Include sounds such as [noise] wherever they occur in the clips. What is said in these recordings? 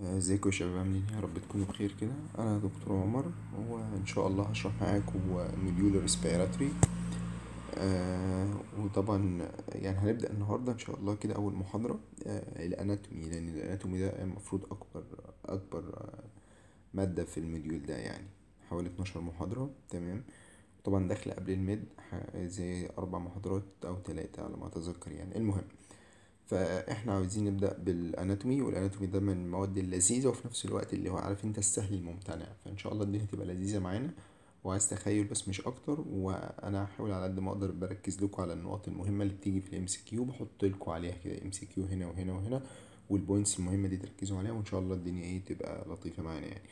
ازيكم يا شباب؟ عاملين إيه؟ يا رب تكونوا بخير كده. أنا دكتور عمر وان شاء الله هشرح معاكم module respiratory. آه وطبعا يعني هنبدأ النهارده إن شاء الله كده أول محاضرة. آه ال anatomy لأن ال anatomy ده المفروض أكبر أكبر آه مادة في ال module ده يعني. حوالي 12 محاضرة تمام؟ طبعا داخلة قبل ال mid زي أربع محاضرات أو ثلاثة على ما أتذكر يعني. المهم فاحنا عاوزين نبدأ بال anatomy وال anatomy ده من المواد اللذيذة وفي نفس الوقت اللي هو عارف انت السهل الممتنع. فإن شاء الله الدنيا تبقى لذيذة معانا. وعايز تخيل بس مش أكتر وأنا هحاول على قد ما أقدر بركز لكم على النقط المهمة اللي بتيجي في ال MCQ بحط لكم عليها كده MCQ هنا وهنا وهنا وال points المهمة دي تركزوا عليها وإن شاء الله الدنيا إيه تبقى لطيفة معانا يعني.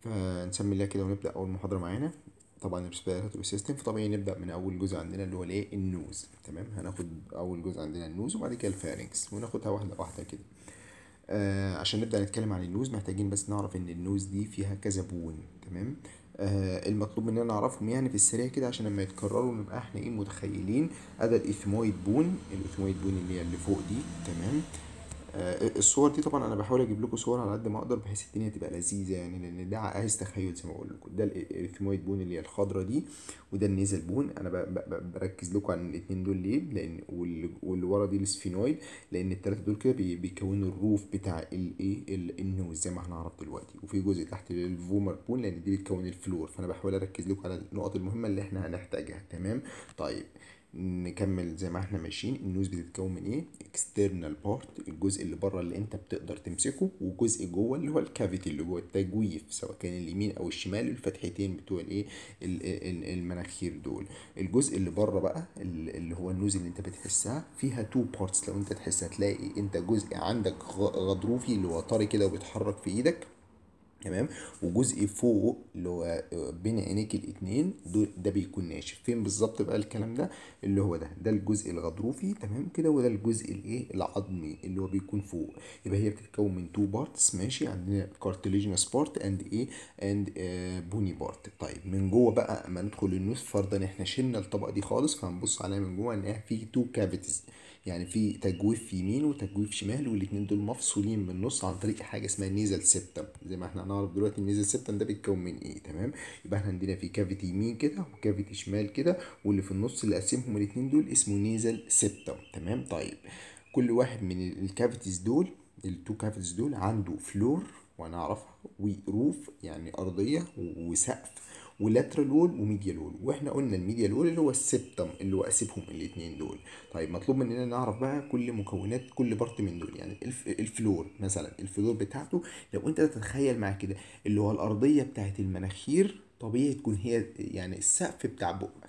فنسمي الله كده ونبدأ أول محاضرة معانا. طبعا ال respiratory system فطبيعي نبدأ من أول جزء عندنا اللي هو الإيه؟ ال nose. تمام؟ هناخد أول جزء عندنا ال nose وبعد كده ال pharynx وناخدها واحدة واحدة كده. آه عشان نبدأ نتكلم عن ال nose محتاجين بس نعرف إن ال nose دي فيها كذا bone. تمام؟ آه المطلوب مننا نعرفهم يعني في السريع كده عشان لما يتكرروا نبقى إحنا إيه متخيلين ادي ال ethmoid bone. ال ethmoid bone اللي هي اللي فوق دي. تمام؟ آه، الصور دي طبعا أنا بحاول أجيب لكم صور على قد ما أقدر بحيث الدنيا تبقى لذيذة يعني لأن ده عايز تخيل زي ما بقول لكم. ده ال ethmoid bone اللي هي الخضرة دي وده ال nasal bone. أنا بركز لكم على الاثنين دول ليه؟ لأن واللي ورا دي ال sphenoid لأن الثلاثه دول كده بي- بيكونوا ال roof بتاع الايه ال- ال nose زي ما هنعرف دلوقتي. وفي جزء تحت ال vomer bone لأن دي بتكون ال floor. فأنا بحاول أركز لكم على النقط المهمة اللي إحنا هنحتاجها. تمام؟ طيب. نكمل زي ما إحنا ماشيين. ال nose بتتكون من إيه؟ external part الجزء اللي بره اللي انت بتقدر تمسكه وجزء جوه اللي هو ال cavity اللي جوه التجويف سواء كان اليمين أو الشمال الفتحتين بتوع الايه؟ ال- ال- المناخير دول. الجزء اللي بره بقى ال- اللي هو ال nose اللي انت بتحسها فيها two parts لو انت تحس هتلاقي انت جزء عندك غضروفي اللي هو طري كده وبيتحرك في إيدك تمام؟ وجزء فوق اللي هو بين عينيك الاتنين دول ده بيكون ناشف. فين بالظبط بقى الكلام ده؟ اللي هو ده ده الجزء الغضروفي تمام كده؟ وده الجزء الايه؟ العظمي اللي هو بيكون فوق. يبقى هي بتتكون من two parts ماشي؟ عندنا cartilaginous part and إيه and bony part طيب من جوه بقى اما ندخل ال nose فرضا إحنا شلنا الطبقة دي خالص فهنبص عليها من جوه نلاقيها في two cavities يعني في تجويف يمين وتجويف شمال والاتنين دول مفصولين من النص عن طريق حاجة اسمها nasal septum زي ما إحنا هنعرف دلوقتي ال nasal septum ده بيتكون من إيه تمام؟ يبقى إحنا عندنا في cavity يمين كده و cavity شمال كده واللي في النص اللي قاسمهم الاتنين دول اسمه nasal septum تمام؟ طيب كل واحد من ال cavities دول ال two cavities دول عنده floor ونعرفها و roof يعني أرضية وسقف. و lateral wall و medial wall وإحنا قلنا ال medial wall اللي هو ال septum اللي هو قاسمهم الاثنين دول. طيب مطلوب مننا نعرف بقى كل مكونات كل part من دول. يعني الف ال floor مثلا ال floor بتاعته لو أنت تتخيل معايا كده اللي هو الأرضية بتاعت المناخير طبيعي تكون هي يعني السقف بتاع بقك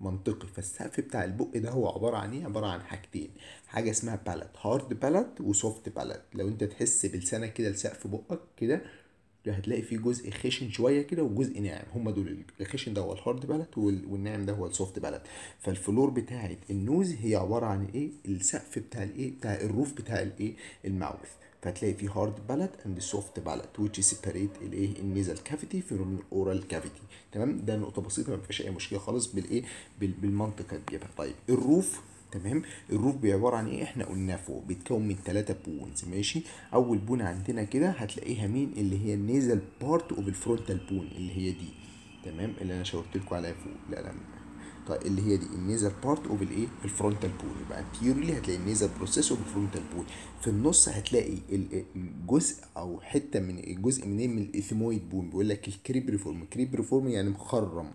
منطقي. فالسقف بتاع البق ده هو عبارة عن إيه؟ عبارة عن حاجتين. حاجة اسمها palate hard palate و soft palate لو أنت تحس بلسانك كده لسقف بقك كده هتلاقي فيه جزء خشن شوية كده وجزء ناعم. هما دول الخشن ده هو ال hard palate وال- والناعم ده هو ال soft palate فال floor بتاعه ال nose هي عبارة عن إيه؟ السقف بتاع الإيه؟ بتاع ال roof بتاع الإيه؟ ال mouth فهتلاقي فيه hard palate and soft palate which separate الإيه؟ ال nasal cavity from ال oral cavity تمام؟ ده نقطة بسيطة ما فيهاش أي مشكلة خالص بالإيه؟ بال- بالمنطق هتجيبها طيب ال roof تمام؟ ال roof بيعبر عن إيه؟ إحنا قلناه فوق بيتكون من ثلاثة bones ماشي؟ أول bone عندنا كده هتلاقيها مين؟ اللي هي ال nasal part of ال frontal bone اللي هي دي تمام؟ اللي أنا شاورت لكم عليها فوق لا لا طيب اللي هي دي ال nasal part of الإيه؟ ال frontal bone. يبقى purely هتلاقي ال nasal process of ال frontal bone في النص هتلاقي ال- الجزء أو حتة من الجزء منين؟ من ال ethmoid bone. بيقول لك ال cribriform. cribriform يعني مخرم.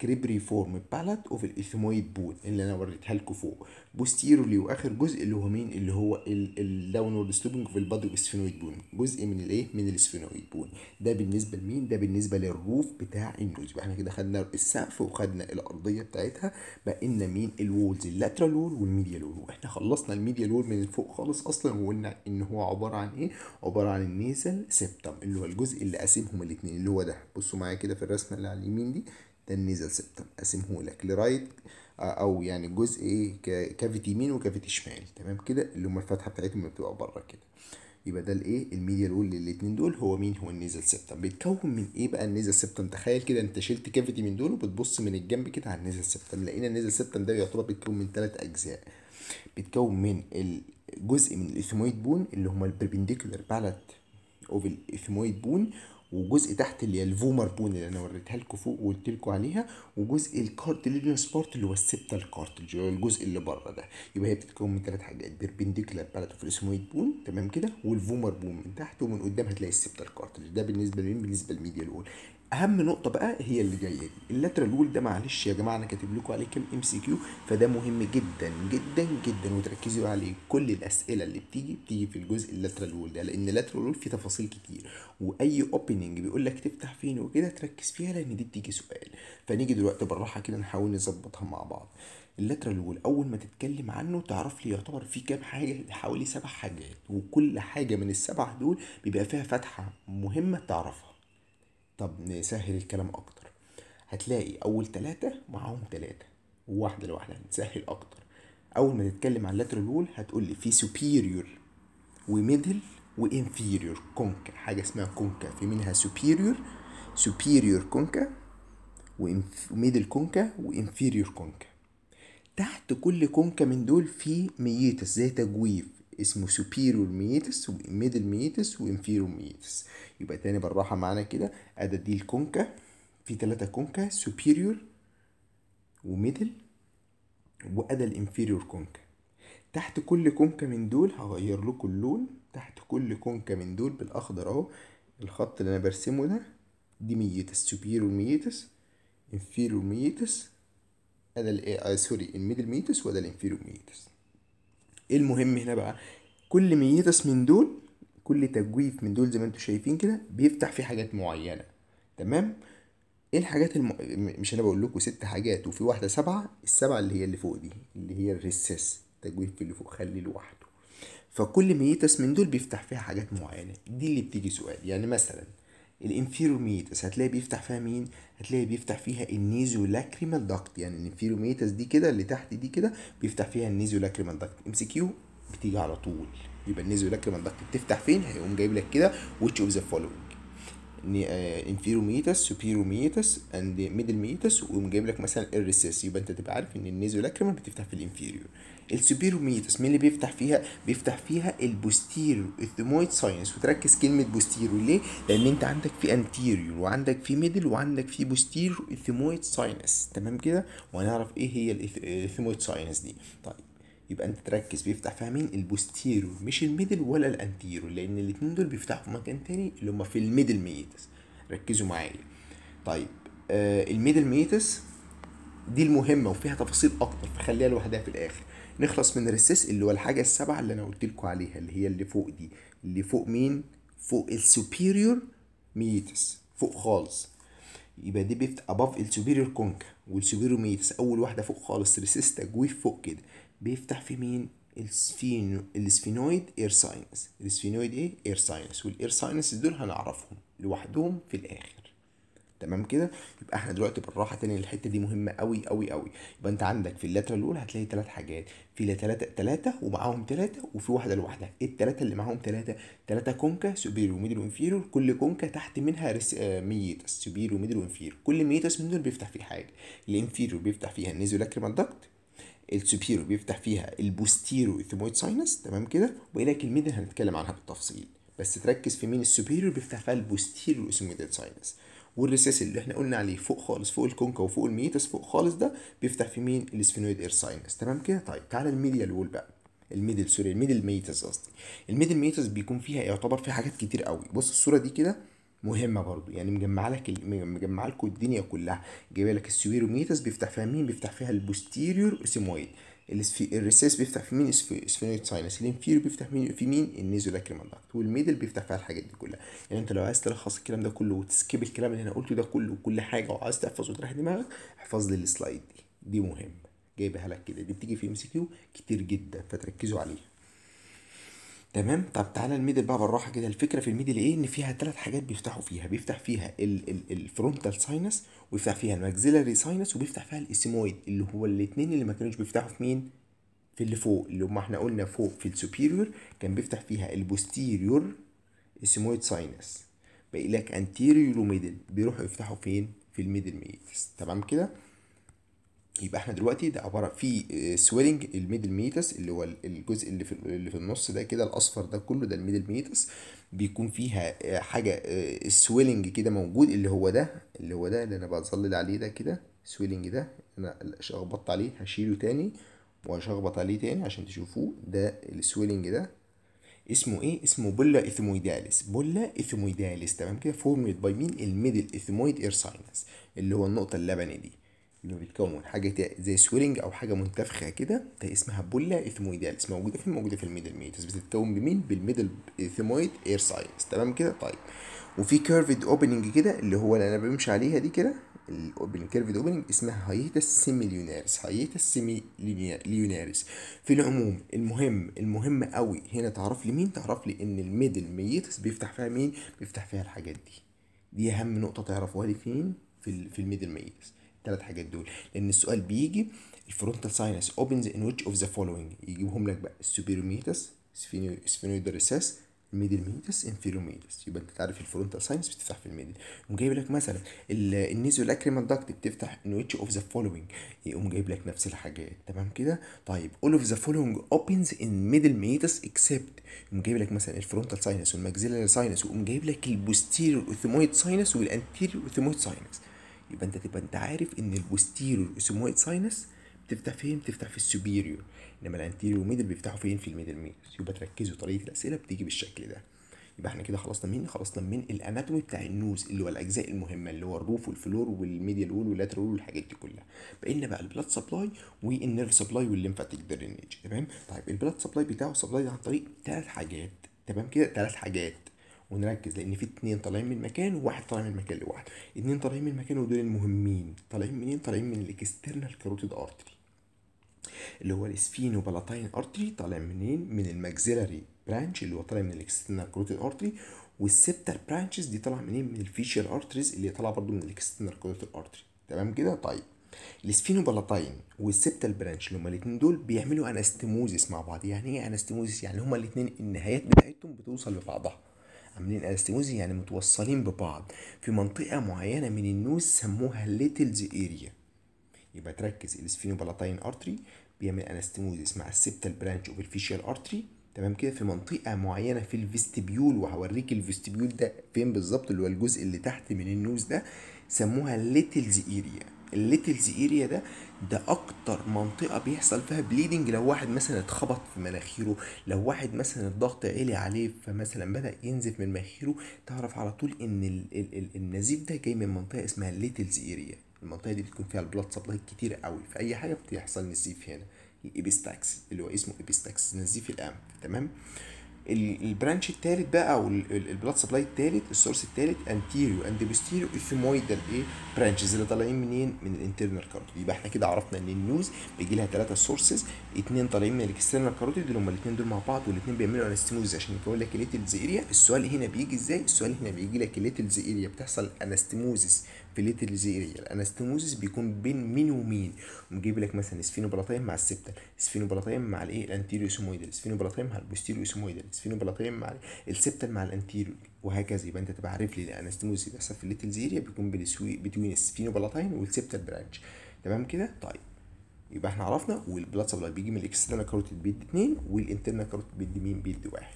cribriform plate of ال ethmoid bone اللي أنا وريتها لكم فوق. posteriorly وآخر جزء اللي هو مين؟ اللي هو ال downward sloping في ال body of ال sphenoid bone جزء من الإيه؟ من ال sphenoid bone ده بالنسبة لمين؟ ده بالنسبة لل roof بتاع ال nose. يبقى إحنا كده خدنا السقف وخدنا الأرضية بتاعتها. بقى لنا مين؟ ال walls ال lateral wall وال medial wall وإحنا خلصنا ال medial wall من فوق خالص أصلا وقلنا إن هو عبارة عن إيه؟ عبارة عن ال nasal septum اللي هو الجزء اللي قاسمهم الاثنين اللي هو ده. بصوا معايا كده في الرسمة اللي على اليمين دي. ال nasal septum قاسمه لك. ل right أو يعني جزء إيه cavity يمين و cavity شمال. تمام كده؟ اللي هم الفتحة بتاعتهم بتبقى بره كده. يبقى ده الإيه؟ ال medial wall للاثنين دول. هو مين؟ هو ال nasal septum. بيتكون من إيه بقى ال nasal septum؟ تخيل كده أنت شلت cavity من دول وبتبص من الجنب كده على ال nasal septum. لقينا ال nasal septum ده يعتبر بيتكون من ثلاث أجزاء. بيتكون من الجزء من ال ethmoid bone اللي هما ال perpendicular plate of ال ethmoid bone وجزء تحت اللي هي ال vomer bone اللي أنا وريتها لكم فوق وقلت لكم عليها وجزء ال cartilaginous part اللي هو ال septal cartilage الجزء اللي بره ده. يبقى هي بتتكون من ثلاث حاجات perpendicular plate of ال ethmoid bone تمام كده؟ وال vomer bone من تحت ومن قدام هتلاقي ال septal cartilage ده بالنسبة لمين؟ بالنسبة لل medial wall أهم نقطة بقى هي اللي جاية دي. ال lateral wall ده معلش يا جماعة أنا كاتب لكم عليه كام MCQ فده مهم جدا جدا جدا وتركزوا عليه. كل الأسئلة اللي بتيجي بتيجي في الجزء ال lateral wall ده لأن ال lateral wall فيه تفاصيل كتير. وأي opening بيقول لك تفتح فين وكده تركز فيها لأن دي بتيجي سؤال. فنيجي دلوقتي بالراحة كده نحاول نظبطها مع بعض. ال lateral wall أول ما تتكلم عنه تعرف لي يعتبر فيه كام حاجة حوالي سبع حاجات. وكل حاجة من السبع دول بيبقى فيها فتحة مهمة تعرفها. طب نسهل الكلام أكتر. هتلاقي أول ثلاثة معاهم ثلاثة وواحدة لوحدها نسهل أكتر. أول ما تتكلم عن ال lateral wall هتقول لي في superior و middle و inferior concha حاجة اسمها concha في منها superior superior concha و middle concha و inferior concha تحت كل concha من دول في meatus زي تجويف. اسمه superior meatus و middle meatus و inferior meatus يبقى تاني بالراحة معانا كده. ادي دي ال concha في تلاتة concha superior و middle وادي ال inferior concha تحت كل concha من دول هغير لكم اللون. تحت كل concha من دول بالأخضر أهو. الخط اللي أنا برسمه ده دي meatus superior meatus inferior meatus ال آه sorry ال middle meatus وده ال inferior meatus المهم هنا بقى كل meatus من دول كل تجويف من دول زي ما أنتم شايفين كده بيفتح فيه حاجات معينة. تمام؟ إيه الحاجات الم... مش أنا بقول لكم ست حاجات وفي واحدة سبعة السبعة اللي هي اللي فوق دي اللي هي ال recess تجويف اللي فوق خليه لوحده. فكل meatus من دول بيفتح فيها حاجات معينة. دي اللي بتيجي سؤال. يعني مثلا ال inferior meatus هتلاقي بيفتح فيها مين؟ هتلاقي بيفتح فيها ال nasolacrimal duct. يعني ال inferior meatus دي كده اللي تحت دي كده بيفتح فيها ال nasolacrimal duct. MCQ بتيجي على طول. يبقى ال nasolacrimal duct بتفتح فين؟ هيقوم جايب لك كده which of the following. inferior meatus meatus and middle meatus ويقوم جايب لك مثلا ال recess. يبقى انت تبقى عارف إن ال nasolacrimal بتفتح في ال inferior. ال superior meatus مين اللي بيفتح فيها؟ بيفتح فيها ال posterior ethmoid sinus. وتركز كلمة posterior ليه؟ لأن أنت عندك في anterior وعندك في middle وعندك في posterior ethmoid sinus. تمام كده؟ وهنعرف إيه هي ال ethmoid sinus دي. طيب يبقى أنت تركز بيفتح فيها مين؟ ال posterior مش ال middle ولا ال anterior لأن الاتنين دول بيفتحوا في مكان تاني اللي هما في ال middle meatus ركزوا معايا. طيب آه ال middle meatus دي المهمة وفيها تفاصيل أكتر فخليها لوحدها في الآخر. نخلص من ال recess اللي هو الحاجة السبعة اللي أنا قلت لكم عليها اللي هي اللي فوق دي. اللي فوق مين؟ فوق ال superior meatus فوق خالص. يبقى دي بيفتح above ال superior concha وال superior meatus أول واحدة فوق خالص recess تجويف فوق كده. بيفتح في مين؟ السفينو السفينويد اير ساينس السفينويد إيه؟ اير ساينس والاير ساينس دول هنعرفهم لوحدهم في الآخر. تمام كده؟ يبقى إحنا دلوقتي بالراحة تاني الحتة دي مهمة قوي قوي قوي. يبقى انت عندك في ال lateral wall هتلاقي ثلاث حاجات في ثلاثة ثلاثة ومعاهم ثلاثة وفي واحدة لوحدها. إيه الثلاثه اللي معاهم ثلاثة ثلاثة concha superior و middle و inferior كل concha تحت منها rec... آه meatus superior و middle و inferior كل meatus من دول بيفتح فيه حاجة. ال inferior بيفتح فيها ال nasolacrimal duct ال superior بيفتح فيها ال posterior ethmoid sinus تمام كده؟ وال middle هنتكلم عنها بالتفصيل؟ بس تركز في مين ال superior بيفتح فيها ال posterior ethmoidal sinus. وال recess اللي إحنا قلنا عليه فوق خالص فوق ال concha وفوق ال meatus فوق خالص ده بيفتح في مين؟ ال sphenoid air sinus. تمام كده؟ طيب تعالى ال medial wall بقى. ال middle sorry ال middle meatus قصدي. ال middle meatus بيكون فيها يعتبر فيها حاجات كتير قوي. بص الصورة دي كده مهمة برضو. يعني مجمعة لك مجمعة لكم الدنيا كلها. جايبة لك ال superior meatus بيفتح فيها مين؟ بيفتح فيها ال posterior ethmoid ال recess بيفتح في مين؟ sphenoid sinus. ال inferior بيفتح في مين؟ ال nasolacrimal duct وال middle بيفتح فيها الحاجات دي كلها. يعني انت لو عايز تلخص الكلام ده كله وت skip الكلام اللي أنا قلته ده كله وكل حاجة وعايز تحفظ وتريح دماغك احفظ لي ال slide دي. دي مهم. جايبها لك كده. دي بتيجي في MCQ كتير جدا فتركزوا عليها. تمام؟ طب تعالى ال middle بقى بالراحة كده. الفكرة في ال middle إيه؟ إن فيها ثلاث حاجات بيفتحوا فيها. بيفتح فيها ال frontal sinus ويفتح فيها ال maxillary sinus وبيفتح فيها ال ethmoid اللي هو الاثنين اللي ما كانوش بيفتحوا في مين؟ في اللي فوق. اللي هم إحنا قلنا فوق في ال superior كان بيفتح فيها ال posterior ethmoid sinus باقي لك anterior و middle بيروحوا يفتحوا فين؟ في ال middle meatus تمام كده؟ يبقى إحنا دلوقتي ده عبارة في swelling ال middle meatus اللي هو الجزء اللي في اللي في النص ده كده الأصفر ده كله ده ال middle meatus بيكون فيها آه، حاجة swelling كده موجود اللي هو ده اللي هو ده اللي أنا بظلل عليه ده كده swelling ده أنا شخبطت عليه هشيله تاني وهشخبط عليه تاني عشان تشوفوه ده ال swelling ده. اسمه إيه؟ اسمه bulla ethmoidalis bulla ethmoidalis تمام كده؟ formed by مين؟ ال middle ethmoid air sinus اللي هو النقطة اللبني دي. اللي بيتكون حاجة تا- زي swelling أو حاجة منتفخة كده ده اسمها bulla ethmoidalis موجودة فين موجودة في ال middle meatus بتتكون بمين؟ بال middle ethmoid air sinus. تمام كده؟ طيب. وفي curved opening كده اللي هو اللي أنا بمشي عليها دي كده ال open curved opening اسمها hiatus semilunaris hiatus semilunaris في العموم المهم المهم قوي هنا تعرف لي مين؟ تعرف لي إن ال middle meatus بيفتح فيها مين؟ بيفتح فيها الحاجات دي. دي أهم نقطة تعرفوها لي فين؟ في في ال middle meatus الثلاث حاجات دول. لأن السؤال بيجي ال frontal sinus opens in which of the following يجيبهم لك بقى ال superior meatus sphenoidal recess ال middle meatus inferior meatus يبقى أنت تعرف ال frontal sinus بتفتح في ال middle. يقوم جايب لك مثلا ال nasolacrimal duct بتفتح in which of the following يقوم جايب لك نفس الحاجات. تمام كده؟ طيب all of the following opens in middle meatus except يقوم جايب لك مثلا ال frontal sinus وال maxillary sinus ويقوم جايب لك ال posterior ethmoid sinus وال anterior ethmoid sinus يبقى انت تبقى انت عارف ان ال posterior ethmoid sinus بتفتح فين؟ بتفتح في ال superior. انما ال anterior middle بيفتحوا فين؟ في ال middle meatus يبقى تركزوا طريقة الأسئلة بتيجي بالشكل ده. يبقى إحنا كده خلصنا مين خلصنا من ال anatomy بتاع ال nose اللي هو الأجزاء المهمة اللي هو الروف والفلور والميديال وول واللاترال وول والحاجات دي كلها. بقينا بقى ال blood supply وال nerve supply وال lymphatic drainage تمام؟ طيب ال blood supply بتاعه supply عن طريق ثلاث حاجات. تمام كده؟ ثلاث حاجات. ونركز لأن في اتنين طالعين من مكان وواحد طالع من مكان لواحد اتنين طالعين من مكان ودول المهمين. طالعين منين؟ طالعين من ال external carotid artery اللي هو ال sphenopalatine artery طالع منين؟ من ال maxillary branch اللي هو طالع من ال external carotid artery وال septal branches دي طالعة منين؟ من ال facial arteries اللي طالعة برضو من ال external carotid artery تمام كده؟ طيب. ال sphenopalatine وال septal branch اللي هما الاثنين دول بيعملوا anastomosis مع بعض. يعني إيه anastomosis يعني هما الاثنين النهايات بتاعتهم بتوصل لبعضها. عاملين anastomosis يعني متوصلين ببعض في منطقة معينة من ال nose سموها Little's area يبقى تركز ال sphenopalatine artery بيعمل anastomosis مع ال septal branch of ال facial artery تمام كده؟ في منطقة معينة في ال vestibule وهوريك ال vestibule ده فين بالظبط اللي هو الجزء اللي تحت من ال nose ده سموها Little's area ال Little's area ده ده أكتر منطقة بيحصل فيها bleeding لو واحد مثلا اتخبط في مناخيره لو واحد مثلا الضغط عالي عليه فمثلا بدأ ينزف من مناخيره تعرف على طول إن ال ال ال النزيف ده جاي من منطقة اسمها ال Little's area المنطقة دي بتكون فيها ال blood supply كتير قوي. في أي حاجة بتحصل نزيف هنا. ال epistaxis اللي هو اسمه epistaxis نزيف الأنف. تمام؟ ال- ال branch الثالث بقى أو ال blood supply الثالث ال source الثالث anterior and posterior ethmoidal إيه؟ branches اللي طالعين منين؟ من ال internal carotid يبقى إحنا كده عرفنا إن ال nose بيجي لها ثلاثة sources اثنين طالعين من ال external carotid اللي هم الاثنين دول مع بعض والاثنين بيعملوا anastomosis عشان يكون لك ال Little's area السؤال هنا بيجي إزاي؟ السؤال هنا بيجي لك ال Little's area بتحصل anastomosis في ال Little's area ال anastomosis بيكون بين مين ومين؟ ومجيب لك مثلا sphenopalatine مع ال septal sphenopalatine مع الإيه؟ ال anterior ethmoidal sphenopalatine مع ال posterior ethmoidal sphenopalatine مع ال septal مع ال anterior وهكذا. يبقى أنت تبقى عارف لي ال anastomosis اللي بيحصل في ال Little's area بيكون بين ال sphenopalatine وال septal branch تمام كده؟ طيب. يبقى إحنا عرفنا وال blood supply بيجي من ال external carotid بيدي اتنين وال internal carotid بيدي مين؟ بيدي واحد.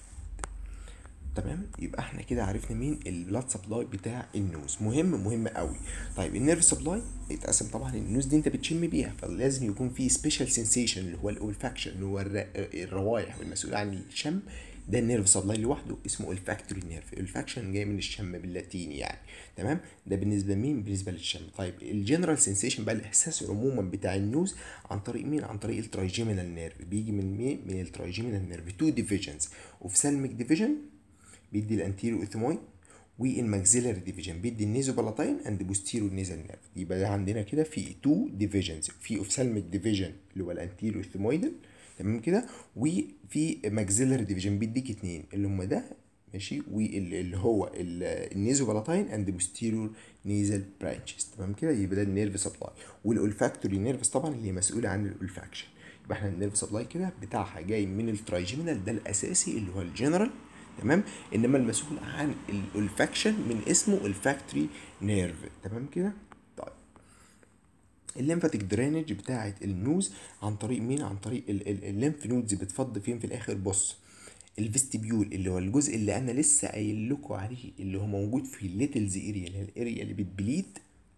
تمام؟ يبقى إحنا كده عرفنا مين ال blood supply بتاع ال nose. مهم مهم قوي. طيب ال nerve supply اتقسم طبعا ال nose دي انت بتشم بيها فلازم يكون في special sensation اللي هو ال olfaction اللي هو الر- الروايح والمسؤول عن الشم. ده ال nerve supply لوحده اسمه olfactory nerve olfaction جاي من الشم باللاتيني يعني. تمام؟ ده بالنسبة لمين؟ بالنسبة للشم. طيب ال general sensation بقى الإحساس عموما بتاع ال nose عن طريق مين؟ عن طريق ال trigeminal nerve بيجي من مين؟ من ال trigeminal nerve two divisions ophthalmic division بيدي ال anterior ethmoid وال maxillary division بيدي ال nasopalatine and posterior nasal nerve يبقى ده عندنا كده في two divisions في ophthalmic division اللي هو ال anterior ethmoidal تمام كده؟ وفي maxillary division بيديك اتنين اللي هم ده ماشي؟ واللي هو ال nasopalatine and posterior nasal branches تمام كده؟ يبقى ده ال nerve supply. وال olfactory nerves طبعا اللي هي مسؤولة عن ال olfaction يبقى إحنا ال nerve supply كده بتاعها جاي من ال trigeminal ده الأساسي اللي هو الجنرال تمام؟ إنما المسؤول عن ال olfaction من اسمه olfactory nerve تمام كده؟ طيب. ال lymphatic drainage بتاعه ال nose عن طريق مين؟ عن طريق ال lymph nodes بتفضي فين في الآخر؟ بص. ال vestibule اللي هو الجزء اللي أنا لسه قايل لكم عليه اللي هو موجود في ال Little's area اللي هي ال area اللي بت bleed.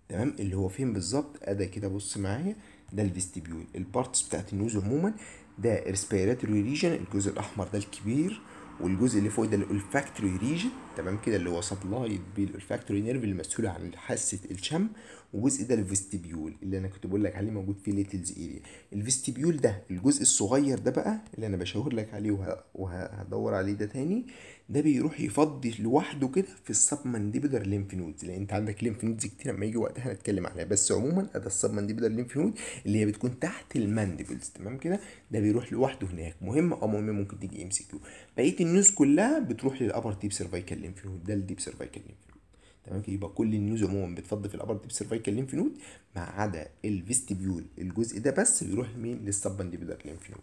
تمام؟ اللي هو فين بالظبط؟ أدي كده بص معايا. ده ال vestibule ال parts بتاعت ال nose عموما ده respiratory region الجزء الأحمر ده الكبير. والجزء اللي فوق ده ال olfactory region تمام كده؟ اللي هو supplied بال olfactory nerve اللي مسؤول عن حاسة الشم والجزء ده ال vestibule اللي أنا كنت بقول لك عليه موجود في Little's area ال vestibule ده الجزء الصغير ده بقى اللي أنا بشاور لك عليه وه- وهدور عليه ده تاني ده بيروح يفضي لوحده كده في ال submandibular lymph nodes. لأن أنت عندك lymph nodes كتير لما يجي وقتها هنتكلم عليها. بس عموما ده ال submandibular lymph node اللي هي بتكون تحت ال mandibles. تمام كده؟ ده بيروح لوحده هناك. مهم؟ أه مهم. ممكن تيجي MCQ. بقية ال nose كلها بتروح لل upper deep cervical lymph node ده ال deep cervical lymph node تمام كده؟ يبقى كل ال nose عموما بتفضي في ال upper deep cervical lymph node ما عدا ال vestibule. الجزء ده بس بيروح لمين؟ لل submandibular lymph node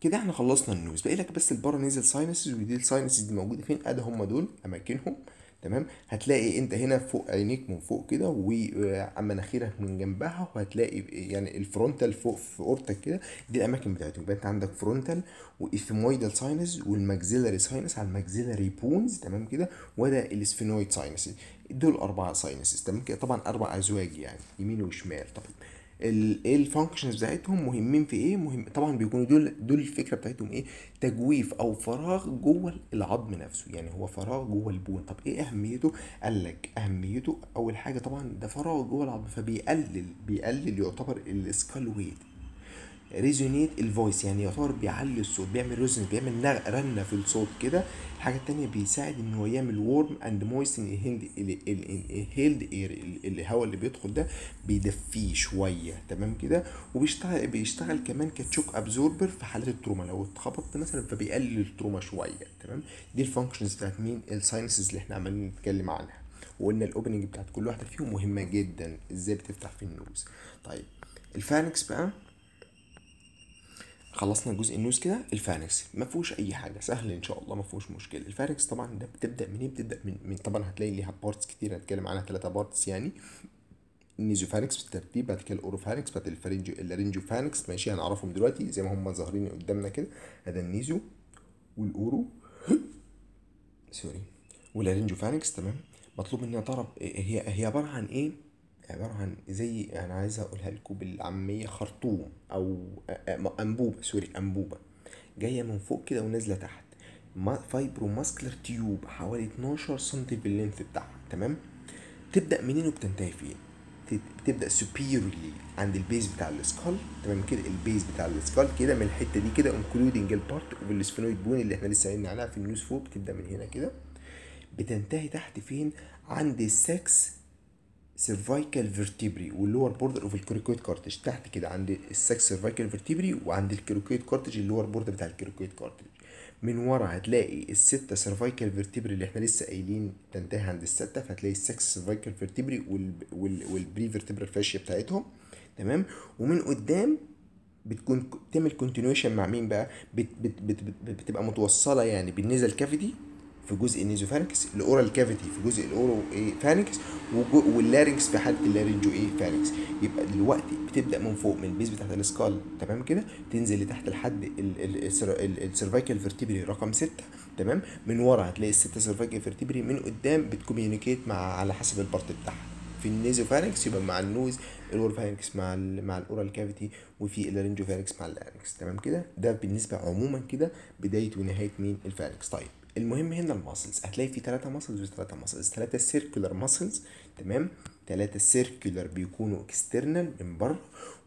كده إحنا خلصنا ال nose. باقي لك بس ال paranasal sinuses ودي ال sinuses دي موجودة فين؟ ادي هم دول أماكنهم. تمام؟ هتلاقي انت هنا فوق عينيك من فوق كده ومناخيرك من جنبها وهتلاقي يعني ال frontal فوق في قورتك كده. دي الأماكن بتاعتهم. يبقى انت عندك frontal و ethmoidal sinus وال maxillary sinus على ال maxillary bones تمام كده؟ وده ال sphenoid sinus دول أربعة sinuses تمام كده؟ طبعا أربع أزواج يعني يمين وشمال. ال- إيه ال functions بتاعتهم مهمين في إيه؟ مهم طبعا بيكونوا دول دول الفكرة بتاعتهم إيه؟ تجويف أو فراغ جوه العظم نفسه يعني هو فراغ جوه ال bone. طب إيه أهميته؟ قال لك أهميته أول حاجة طبعا ده فراغ جوه العظم فبيقلل بيقلل يعتبر ال skull weight resonate ال voice يعني يعتبر بيعلي الصوت بيعمل resonate بيعمل رنة في الصوت كده. الحاجة التانية بيساعد إن هو يعمل warm and moisten inhaled air الهواء اللي بيدخل ده بيدفيه شوية تمام كده؟ وبيشتغل بيشتغل كمان ك shock absorber في حالات ال trauma. لو اتخبطت مثلا فبيقلل ال trauma شوية تمام؟ دي ال functions بتاعت مين؟ ال sinuses اللي إحنا عمالين نتكلم عنها. وقلنا ال opening بتاعت كل واحدة فيهم مهمة جدا إزاي بتفتح في ال nose. طيب ال pharynx بقى خلصنا جزء ال nose كده. ال pharynx ما فيهوش أي حاجة سهل إن شاء الله ما فيهوش مشكلة. ال pharynx طبعا ده بتبدأ منين؟ بتبدأ من, من طبعا هتلاقي ليها parts كتير هنتكلم عنها ثلاثة parts يعني. ال nasopharynx بالترتيب بعد كده ال oropharynx بعد ال pharyngo ال laryngopharynx ماشي هنعرفهم دلوقتي زي ما هم ظاهرين قدامنا كده. هذا ال naso وال oro. [gasps] sorry. وال laryngopharynx تمام. مطلوب مني تعرف هي هي عبارة عن إيه؟ عبارة عن زي أنا عايز أقولها لكم بالعامية خرطوم أو أنبوبة sorry أنبوبة. جاية من فوق كده ونازلة تحت. fibromuscular tube حوالي 12 سم بال length بتاعها تمام؟ تبدأ منين وبتنتهي فين؟ بتبدأ superiorly عند ال base بتاع ال skull تمام كده؟ ال base بتاع ال skull كده من الحتة دي كده including ال part of bone اللي إحنا لسه قايلين عليها في ال nose فوق بتبدأ من هنا كده. بتنتهي تحت فين؟ عند ال sixth cervical vertebrae وال lower border of ال cricoid cartilage تحت كده عند ال sixth cervical vertebrae وعند ال cricoid cartilage ال lower border بتاع ال cricoid cartilage من ورا هتلاقي الستة cervical vertebrae اللي إحنا لسه قايلين تنتهي عند الستة فهتلاقي ال sixth cervical vertebrae وال وال وال prevertebral fascia بتاعتهم. تمام؟ ومن قدام بتكون تعمل continuation مع مين بقى؟ بت بت بت بت بتبقى متوصلة يعني بال nasal cavity في جزء ال nasopharynx ال oral cavity في جزء ال oro إيه pharynx وال larynx في حالة ال laryngo إيه pharynx يبقى دلوقتي بتبدأ من فوق من ال base بتاعت ال skull تمام كده؟ تنزل لتحت لحد ال cervical vertebrae رقم 6 تمام؟ من ورا هتلاقي الستة cervical vertebrae من قدام بت communicate مع على حسب ال part بتاعها. في ال nasopharynx يبقى مع ال nose ال oropharynx مع ال مع ال oral cavity وفي ال laryngopharynx مع ال larynx تمام كده؟ ده بالنسبة عموما كده بداية ونهاية مين؟ ال pharynx طيب المهم هنا ال muscles هتلاقي في ثلاثة muscles وثلاثة muscles ثلاثة circular muscles تمام؟ ثلاثة circular بيكونوا external من بره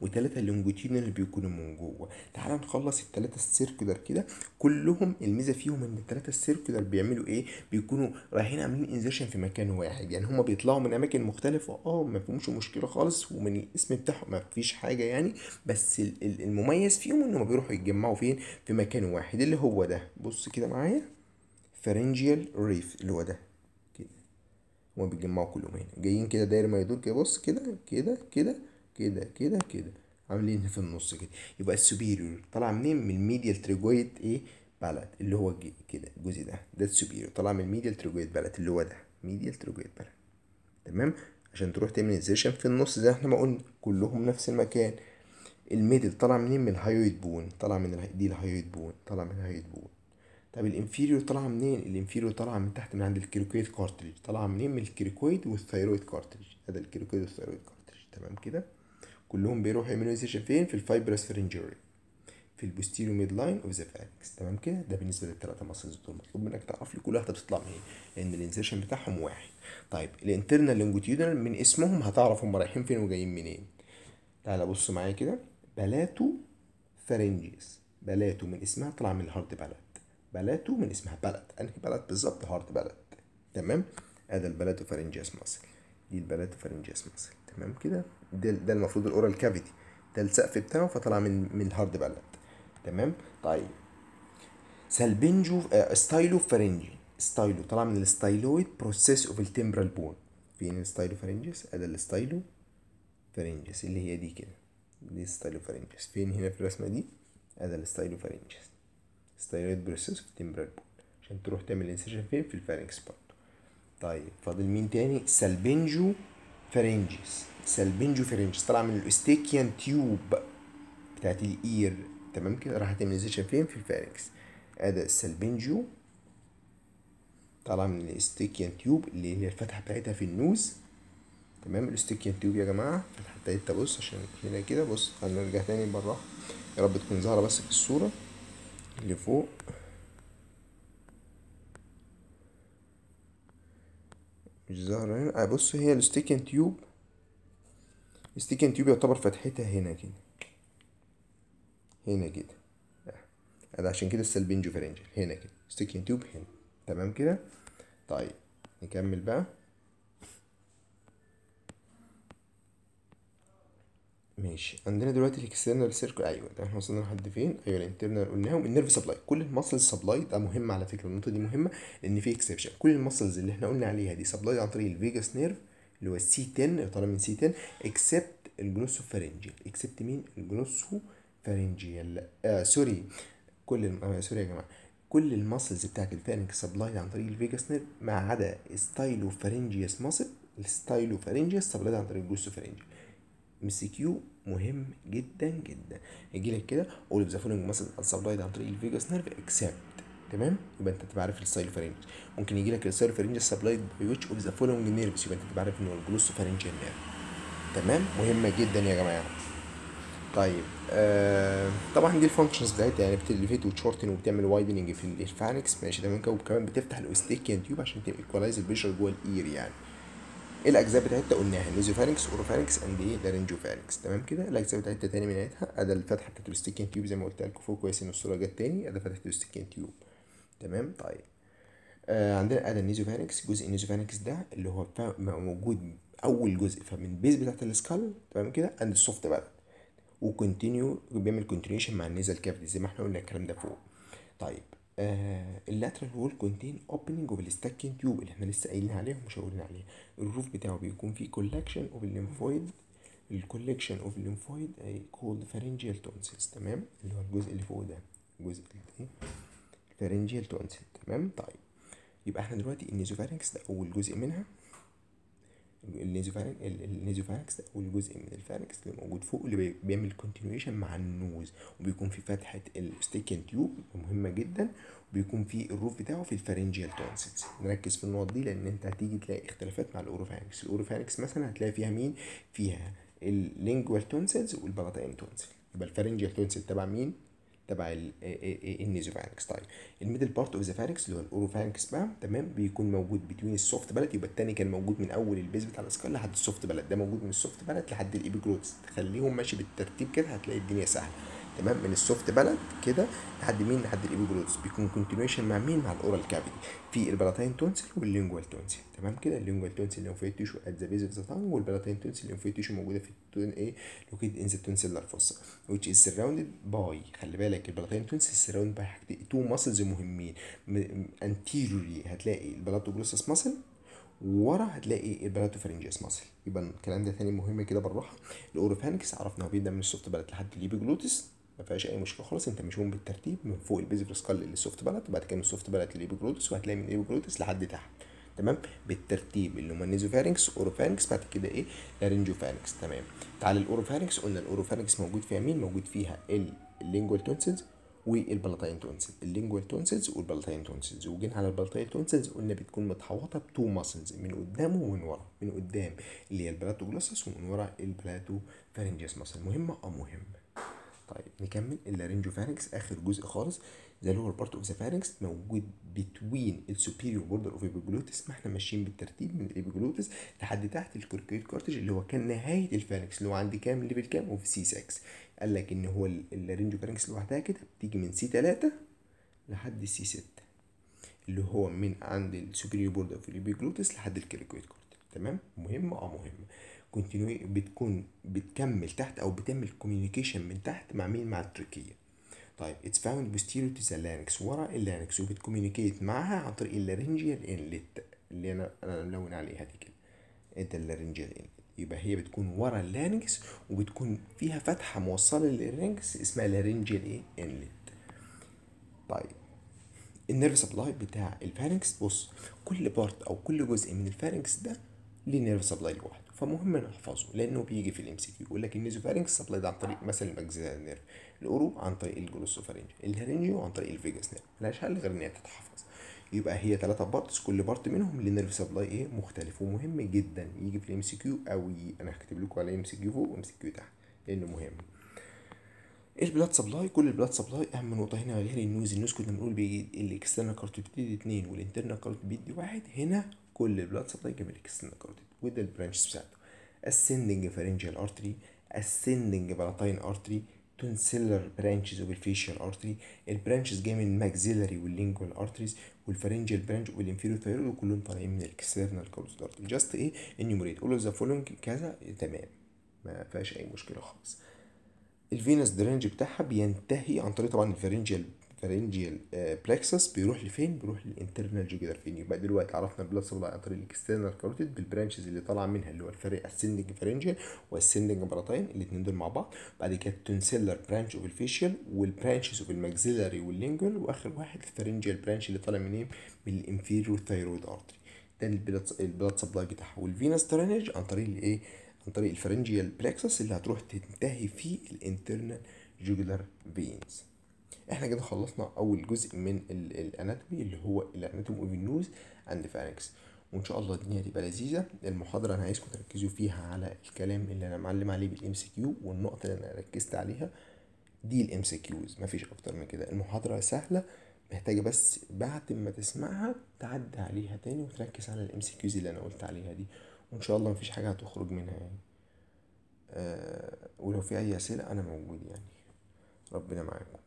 وثلاثة longitudinal بيكونوا من جوه. تعال نخلص الثلاثة ال circular كده. كلهم الميزة فيهم إن الثلاثة ال circular بيعملوا إيه؟ بيكونوا رايحين عاملين insertion في مكان واحد. يعني هما بيطلعوا من أماكن مختلفة آه ما فيهمش مشكلة خالص ومن الاسم بتاعهم ما فيش حاجة يعني. بس ال- ال- المميز فيهم إنهم بيروحوا يتجمعوا فين؟ في مكان واحد اللي هو ده. بص كده معايا. pharyngeal raphe اللي هو ده. كده. هما بيتجمعوا كلهم هنا. جايين كده داير ما يدور كده. بص كده كده كده كده كده كده. عاملين في النص كده. يبقى ال superior طالع منين؟ من ال medial pterygoid إيه؟ plate. اللي هو كده. الجزء ده. ده ال superior طالع من ال medial pterygoid plate. اللي هو ده. medial pterygoid plate. تمام؟ عشان تروح تعمل insertion في النص زي إحنا ما قلنا. كلهم نفس المكان. ال middle طالع منين؟ من ال hyoid bone طالع من. دي ال hyoid bone طالع من ال hyoid bone طب ال inferior طالعه منين؟ ال inferior طالعه من تحت من عند الكيروكويد كارتريج. طالعه منين؟ من الكيروكويد والثايرويد كارتريج. هذا الكيروكويد والثايرويد كارتريج. تمام كده؟ كلهم بيروحوا يعملوا فين؟ في ال fibrous pharyngeal raphe في ال posterior mid line of the pharynx تمام كده؟ ده بالنسبة للثلاثه muscles دول. مطلوب منك تعرف لي كل واحدة بتطلع منين لأن ال insertion بتاعهم واحد. طيب ال internal longitudinal من اسمهم هتعرف هم رايحين فين وجايين منين. تعالى بص معايا كده. palatopharyngeus palato من اسمها طلع من ال hard palate palato من اسمها palate. أنهي palate بالظبط hard palate. تمام؟ ادي ال palatopharyngeus muscle دي ال palatopharyngeus muscle تمام كده؟ ده المفروض ال oral cavity ده السقف بتاعه فطلع من من ال hard palate. تمام؟ طيب. salpingo آه stylopharyngeus stylo طلع من ال styloid process of ال temporal bone فين ال stylopharyngeus ادي ال stylopharyngeus اللي هي دي كده. دي stylopharyngeus فين هنا في الرسمة دي؟ ادي ال stylopharyngeus styloid process of ال temporal bone عشان تروح تعمل insertion فين؟ في ال pharynx برضه طيب فاضل مين تاني؟ salpingopharyngeus salpingopharyngeus طلع من ال Eustachian tube بتاعت ال ear. تمام كده؟ راح تعمل insertion فين؟ في ال pharynx ادي ال salpingo طالعه من ال Eustachian tube اللي هي الفتحة بتاعتها في ال nose. تمام؟ ال Eustachian tube يا جماعة الفتحة بتاعتها بص عشان هنا كده بص هنرجع تاني بالراحه يا رب تكون ظاهرة بس في الصورة. اللي فوق. مش ظاهرة هنا. آه بص هي ال Eustachian tube ال Eustachian tube يعتبر فتحتها هنا كده. هنا كده. ده عشان كده ال salpingopharyngeus هنا كده. Eustachian tube هنا. تمام كده؟ طيب نكمل بقى. ماشي. عندنا دلوقتي ال external circular أيوه ده إحنا وصلنا لحد فين؟ أيوه ال internal قلناهم ال nerve supply كل ال muscles supply ده مهم على فكرة النقطة دي مهمة لأن في exception كل ال muscles اللي إحنا قلنا عليها دي supply عن طريق ال vagus nerve اللي هو ال C 10 طالع من C 10 except ال glossopharyngeal except مين؟ ال glossopharyngeal آه sorry كل الم... آه sorry يا جماعة. كل ال muscles بتاعت ال pharynx supply عن طريق ال vagus nerve ما عدا stylopharyngeus muscle ال stylopharyngeus supply عن طريق ال glossopharyngeal MCQ مهم جدا جدا. يجي لك كده of the following مثلا supplied عن طريق ال vagus nerve except تمام؟ يبقى أنت تبقى عارف ال stylopharyngeus ممكن يجي لك ال stylopharyngeus supplied by which of the following nerves يبقى أنت تبقى عارف ان هو ال glossopharyngeal nerve تمام؟ مهمة جدا يا جماعة. طيب آه طبعا دي ال functions بتاعتها يعني بت elevate و shorten وبتعمل widening في ال pharynx ماشي تمام؟ كده. وكمان بتفتح الاوستيكيان تيوب عشان تيكولايز البريشر جوه الاير يعني. الاجزاء بتاعتها؟ قلناها nasopharynx oropharynx and إيه laryngopharynx تمام كده؟ الاجزاء بتاعتها تاني منها ادي الفتحة بتاعت ال Eustachian tube زي ما قلت لكم فوق كويس ان الصورة جت تاني. ادي فتحة ال Eustachian tube تمام؟ طيب. آه عندنا ادي ال nasopharynx جزء ال nasopharynx ده اللي هو موجود أول جزء فمن ال base بتاعت ال skull. تمام كده؟ and ال soft palate و continue بيعمل continuation مع ال nasal cavity زي ما إحنا قلنا الكلام ده فوق. طيب. ال lateral wall contain opening of ال Eustachian tube اللي إحنا لسه قايلين عليها ومش قايلين عليها. ال roof بتاعه بيكون فيه collection of ال lymphoid ال collection of ال lymphoid is called pharyngeal tonsils تمام؟ اللي هو الجزء اللي فوق ده الجزء اللي pharyngeal tonsil تمام؟ طيب يبقى إحنا دلوقتي ال nasopharynx ده أول جزء منها. ال nasopharynx ال nasopharynx ده اول جزء من ال pharynx اللي موجود فوق اللي بيعمل continuation مع ال nose وبيكون في فتحة ال Eustachian tube مهمة جدا وبيكون في ال roof بتاعه في ال pharyngeal tonsils نركز في النقط دي لأن أنت هتيجي تلاقي اختلافات مع ال oropharynx ال oropharynx مثلا هتلاقي فيها مين؟ فيها ال lingual tonsils وال palatine tonsil يبقى ال pharyngeal tonsil تبع مين؟ تبع ال nasopharynx طيب ال middle part of the pharynx اللي هو ال oropharynx بقى تمام؟ بيكون موجود بين ال soft palate يبقى التاني كان موجود من أول ال base بتاع ال skull لحد ال soft palate ده موجود من ال soft palate لحد ال epiglottis تخليهم ماشي بالترتيب كده هتلاقي الدنيا سهلة. تمام من ال soft palate كده لحد مين؟ لحد ال epiglottis بيكون continuation مع مين؟ مع ال oral cavity في ال palatine tonsil وال lingual tonsil تمام كده؟ ال lingual tonsil ال lymphoid tissue at the base of the tongue وال palatine tonsil ال lymphoid tissue موجودة في ال ton إيه located in the tonsillar fossa which is surrounded by خلي بالك ال palatine tonsil surrounded by حاجتين two muscles مهمين. anteriorly هتلاقي ال palatoglossus muscle ورا هتلاقي ال palatopharyngeus muscle يبقى الكلام ده تاني مهم كده بالراحة. ال oropharynx عرفنا هو بيبدأ من ال soft palate لحد ال epiglottis ما فيهاش أي مشكلة خالص أنت مشيهم بالترتيب من فوق البيزيفر سكال للسوفت بلد وبعد كده السوفت بلد للإيبيجلوتس وهتلاقي من ال epiglottis لحد تحت. تمام؟ بالترتيب اللي هما ال nasopharynx oropharynx بعد كده إيه؟ laryngopharynx تمام؟ تعال ال oropharynx قلنا ال oropharynx موجود فيها مين؟ موجود فيها اللينجوال تونسلز والبلاتين تونسلز اللينجوال تونسلز والبلاتين تونسلز وجينا على ال palatine tonsils قلنا بتكون متحوطة ب two muscles من قدام ومن ورا. من قدام اللي هي ال palatoglossus ومن ورا ال palatopharyngeus muscle مهمة آه مهمه طيب نكمل. ال laryngopharynx آخر جزء خالص. the lower part of the pharynx موجود between ال superior border of epiglottis ما إحنا ماشيين بالترتيب من ال epiglottis لحد تحت ال cricoid cartilage اللي هو كان نهاية ال pharynx اللي هو عند كام level كام؟ وفي C 6 قال لك إن هو ال laryngopharynx لوحدها كده بتيجي من C 3 لحد C 6 اللي هو من عند ال superior border of ال epiglottis لحد ال cricoid cartilage تمام؟ مهمه آه مهمه بتكون بتكمل تحت أو بتعمل communication من تحت مع مين؟ مع ال trachea. طيب it's found posterior to the larynx. ورا ال larynx وبت communicate معاها عن طريق ال laryngeal inlet اللي أنا أنا ملون عليها دي كده. انت ال laryngeal inlet يبقى هي بتكون ورا ال larynx وبتكون فيها فتحة موصلة لل larynx اسمها laryngeal إيه inlet طيب. ال nerve supply بتاع ال pharynx بص كل part أو كل جزء من ال pharynx ده ليه nerve supply لوحده. فمهم نحفظه لأنه بيجي في ال MCQ يقول لك ال nasopharynx supply ده عن طريق مثلا ال maxillary nerve ال oro عن طريق ال glossopharyngeal ال laryngeo عن طريق ال vagus nerve ملهاش حل غير إن هي تتحفظ. يبقى هي ثلاثة parts كل part منهم ليه nerve supply إيه؟ مختلف ومهم جدا. يجي في ال MCQ أو أنا هكتب لكم على MCQ فوق و MCQ تحت لأنه مهم. ال blood supply كل ال blood supply أهم نقطة هنا غير ال nose ال nose كنا بنقول بيجي ال external carotid اتنين وال internal carotid واحد. هنا كل ال blood supply جاب ال external carotid وده ال branches بتاعته ascending pharyngeal artery ascending palatine artery tonsillar branches facial artery. ال branches جاية من الماكسيلاري واللينجوال ارتريز والفارنجيال برانش والانفيريور ثايرويد وكلهم طالعين من ال external artery just إيه enumerate all the following كذا تمام. ما فيهاش أي مشكلة خالص. ال venous drainage بتاعها بينتهي عن طريق طبعا ال pharyngeal pharyngeal plexus بيروح لفين؟ بيروح لل internal jugular vein؟ يبقى دلوقتي عرفنا ال blood supply عن طريق ال external carotid بال branches اللي طالعة منها اللي هو الفرق ascending pharyngeal وال ascending palatine الاثنين دول مع بعض. بعد كده التونسيلر برانش اوف الفيشيال والبرانشز اوف الماكسيلاري واللينجوال وآخر واحد ال pharyngeal branch اللي طالع منين؟ من ال inferior thyroid artery ده ال blood supply بتاعها. وال venous drainage عن طريق الايه عن طريق ال pharyngeal plexus اللي هتروح تنتهي في ال internal jugular veins إحنا كده خلصنا أول جزء من ال anatomy اللي هو ال anatomy of ال nose and pharynx وإن شاء الله الدنيا تبقى لذيذة. المحاضرة أنا عايزكم تركزوا فيها على الكلام اللي أنا معلم عليه بال MCQ والنقطه اللي أنا ركزت عليها دي ال MCQs مفيش أكتر من كده. المحاضرة سهلة محتاجة بس بعد ما تسمعها تعدي عليها تاني وتركز على ال MCQs اللي أنا قلت عليها دي. وإن شاء الله مفيش حاجة هتخرج منها يعني. أه ولو في أي أسئلة أنا موجود يعني. ربنا معاكم.